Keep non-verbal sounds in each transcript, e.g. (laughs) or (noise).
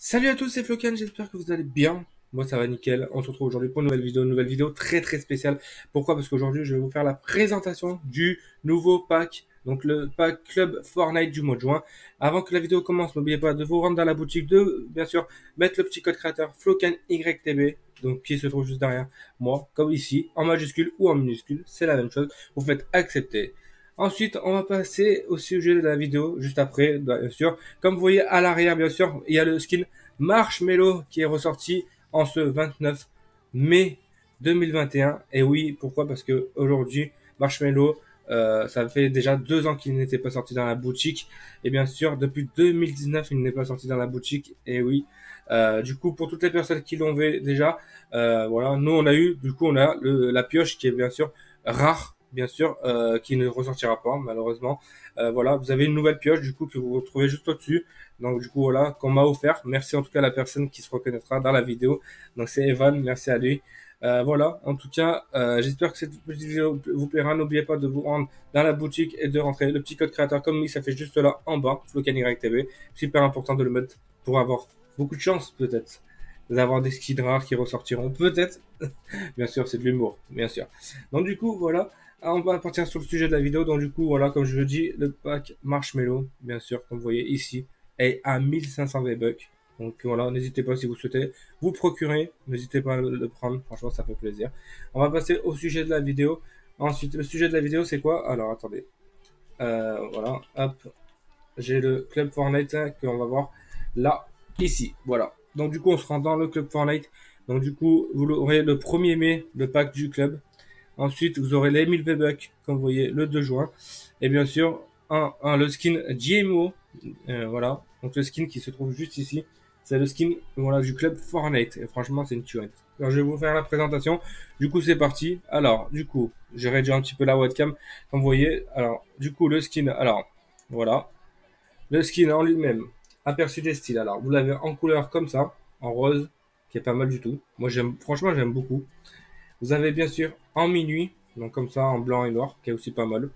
Salut à tous, c'est Flocan, j'espère que vous allez bien. Moi ça va nickel. On se retrouve aujourd'hui pour une nouvelle vidéo, une nouvelle vidéo très très spéciale. Pourquoi? Parce qu'aujourd'hui je vais vous faire la présentation du nouveau pack, donc le pack Club Fortnite du mois de juin. Avant que la vidéo commence, n'oubliez pas de vous rendre dans la boutique, de bien sûr mettre le petit code créateur FlocanYTB, donc qui se trouve juste derrière moi, comme ici, en majuscule ou en minuscule, c'est la même chose. Vous faites accepter. Ensuite, on va passer au sujet de la vidéo, juste après, bien sûr. Comme vous voyez à l'arrière, bien sûr, il y a le skin Marshmello qui est ressorti en ce 29 mai 2021. Et oui, pourquoi? Parce que aujourd'hui, Marshmello, euh, ça fait déjà deux ans qu'il n'était pas sorti dans la boutique. Et bien sûr, depuis 2019, il n'est pas sorti dans la boutique. Et oui, euh, du coup, pour toutes les personnes qui l'ont vu déjà, euh, voilà, nous on a eu, du coup, on a le, la pioche qui est bien sûr rare bien sûr, euh, qui ne ressortira pas malheureusement. Euh, voilà, vous avez une nouvelle pioche du coup que vous retrouvez juste au-dessus. Donc du coup voilà, qu'on m'a offert. Merci en tout cas à la personne qui se reconnaîtra dans la vidéo. Donc c'est Evan, merci à lui. Euh, voilà, en tout cas, j'espère que cette petite vidéo vous plaira. N'oubliez pas de vous rendre dans la boutique et de rentrer le petit code créateur comme lui, ça fait juste là en bas, TV. Super important de le mettre pour avoir beaucoup de chance peut-être d'avoir des skins rares qui ressortiront peut-être. (laughs) bien sûr, c'est de l'humour, bien sûr. Donc du coup, voilà. Ah, on va partir sur le sujet de la vidéo. Donc du coup, voilà, comme je le dis, le pack Marshmallow, bien sûr, comme vous voyez ici, est à 1500 V-Bucks. Donc voilà, n'hésitez pas si vous souhaitez vous procurer, n'hésitez pas à le prendre, franchement ça fait plaisir. On va passer au sujet de la vidéo. Ensuite, le sujet de la vidéo c'est quoi? Alors attendez, euh, voilà, hop, j'ai le Club Fortnite qu'on va voir là, ici, voilà. Donc du coup on se rend dans le Club Fortnite. Donc du coup, vous aurez le 1er mai, le pack du club. Ensuite, vous aurez les 1000 V-Bucks, comme vous voyez, le 2 juin. Et bien sûr, un le skin GMO. Euh, voilà. Donc le skin qui se trouve juste ici. C'est le skin voilà, du club Fortnite. Et franchement, c'est une tuette. Alors, je vais vous faire la présentation. Du coup, c'est parti. Alors, du coup, j'ai réduit un petit peu la webcam. Comme vous voyez, alors, du coup, le skin, alors, voilà. Le skin en lui-même, aperçu des styles. Alors, vous l'avez en couleur comme ça, en rose, qui est pas mal du tout. Moi, j'aime, franchement, j'aime beaucoup. Vous avez bien sûr en minuit, donc comme ça en blanc et noir, qui est aussi pas mal.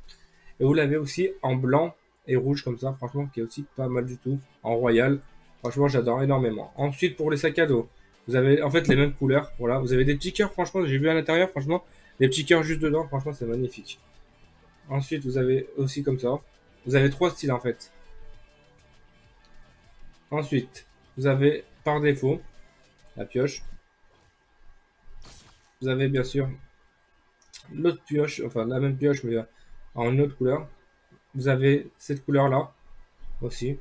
Et vous l'avez aussi en blanc et rouge comme ça, franchement, qui est aussi pas mal du tout. En royal, franchement, j'adore énormément. Ensuite, pour les sacs à dos, vous avez en fait les mêmes couleurs. Voilà, vous avez des petits cœurs, franchement, j'ai vu à l'intérieur, franchement, des petits cœurs juste dedans, franchement, c'est magnifique. Ensuite, vous avez aussi comme ça. Vous avez trois styles en fait. Ensuite, vous avez par défaut la pioche. Vous avez bien sûr l'autre pioche, enfin la même pioche mais en une autre couleur. Vous avez cette couleur là aussi.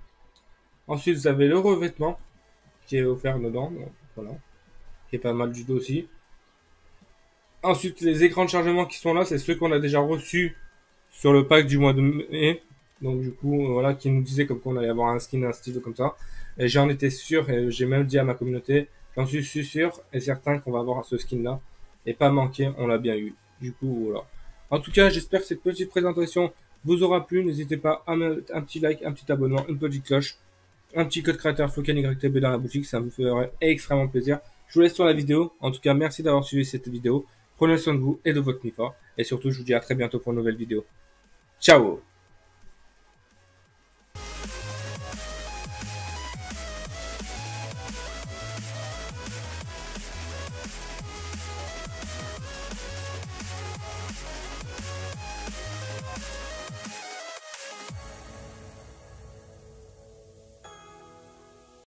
Ensuite vous avez le revêtement qui est offert dedans, voilà, qui est pas mal du tout aussi. Ensuite les écrans de chargement qui sont là, c'est ceux qu'on a déjà reçus sur le pack du mois de mai. Donc du coup voilà qui nous disait comme qu'on allait avoir un skin, un style comme ça. J'en étais sûr et j'ai même dit à ma communauté, j'en suis sûr et certain qu'on va avoir ce skin là et pas manqué, on l'a bien eu. Du coup, voilà. En tout cas, j'espère que cette petite présentation vous aura plu. N'hésitez pas à mettre un petit like, un petit abonnement, une petite cloche, un petit code créateur FlocanYTB dans la boutique. Ça me ferait extrêmement plaisir. Je vous laisse sur la vidéo. En tout cas, merci d'avoir suivi cette vidéo. Prenez soin de vous et de votre MIFA. Et surtout, je vous dis à très bientôt pour une nouvelle vidéo. Ciao